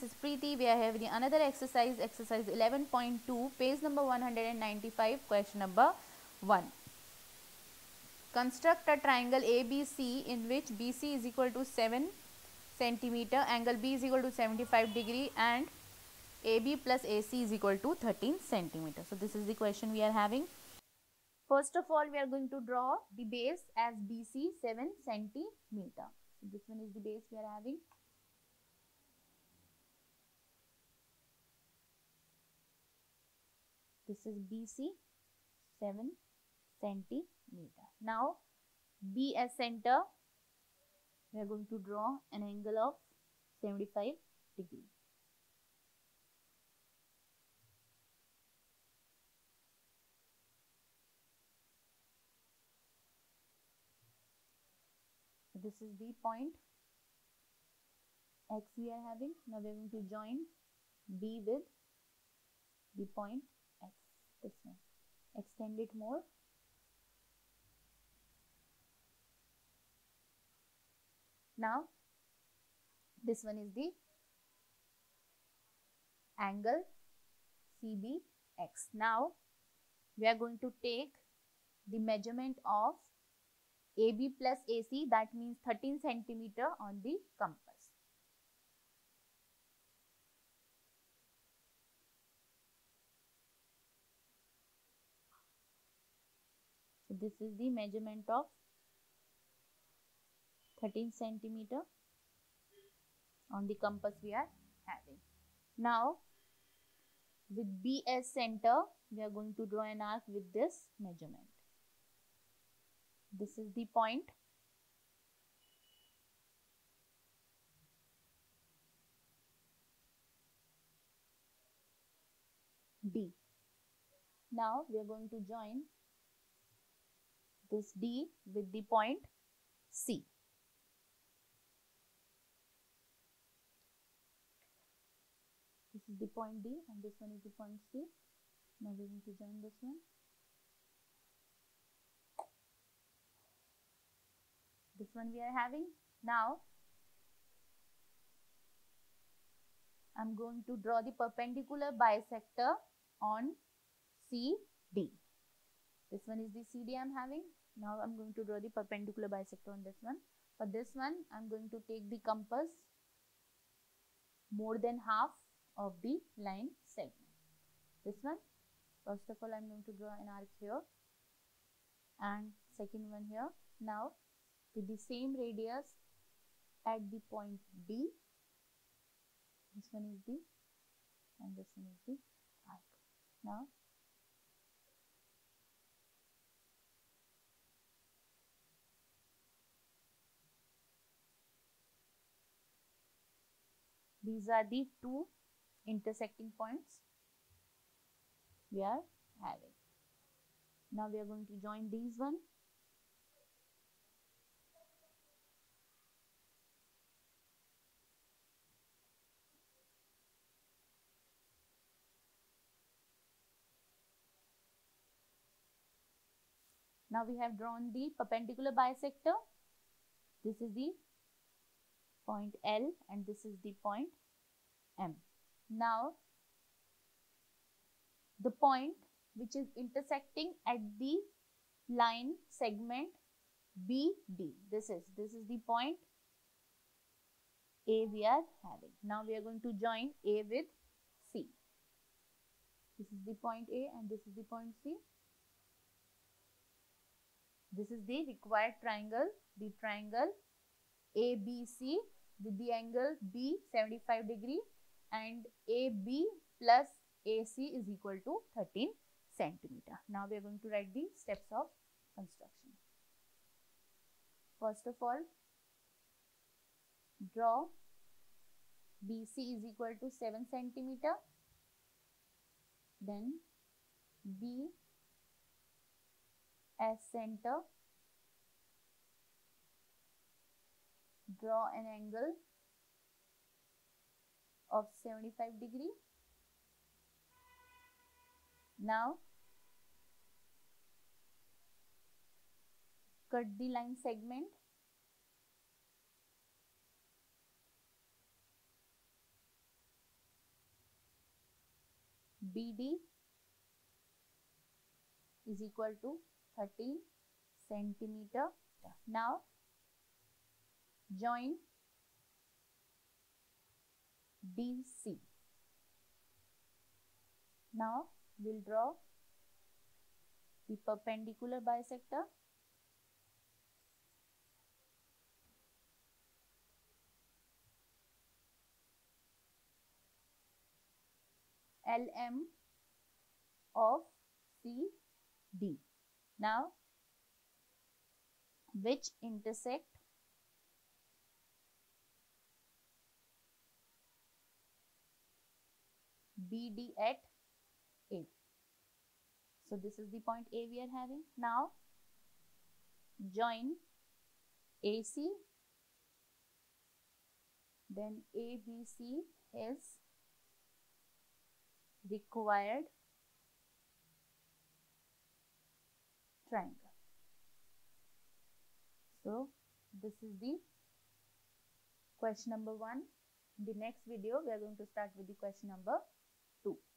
this is Preeti. We are having another exercise, exercise 11.2, page number 195, question number 1. Construct a triangle ABC in which BC is equal to 7 centimeter, angle B is equal to 75 degree and AB plus AC is equal to 13 centimeter. So, this is the question we are having. First of all, we are going to draw the base as BC 7 centimeter. So, this one is the base we are having. This is BC 7 centimeter. Now, B as center, we are going to draw an angle of 75 degree. This is the point X we are having. Now, we are going to join B with the point this one. Extend it more Now, this one is the angle CBX. Now, we are going to take the measurement of AB plus AC that means 13 centimeter on the compass. So, this is the measurement of 13 centimeter on the compass we are having. Now, with B as center, we are going to draw an arc with this measurement. This is the point. D. Now, we are going to join this D with the point C. This is the point D and this one is the point C. Now we need to join this one. This one we are having. Now I'm going to draw the perpendicular bisector on CD. This one is the CD I'm having. Now I'm going to draw the perpendicular bisector on this one. For this one, I'm going to take the compass more than half of the line segment. This one, first of all, I'm going to draw an arc here and second one here. Now, with the same radius at the point D, this one is the and this one is the arc. Now, these are the two intersecting points we are having. Now we are going to join these one. Now we have drawn the perpendicular bisector. This is the point L and this is the point M. Now, the point which is intersecting at the line segment BD. This is, this is the point A we are having. Now, we are going to join A with C. This is the point A and this is the point C. This is the required triangle, the triangle ABC with the angle B 75 degree and AB plus AC is equal to 13 centimeter. Now we are going to write the steps of construction. First of all, draw BC is equal to 7 centimeter. Then B as center. Draw an angle of 75 degree. Now, cut the line segment. BD is equal to 13 centimeter. Now join DC. Now we'll draw the perpendicular bisector LM of CD. Now, which intersect BD at A. So, this is the point A we are having. Now, join AC, then ABC is required triangle. So, this is the question number 1. In the next video, we are going to start with the question number 2.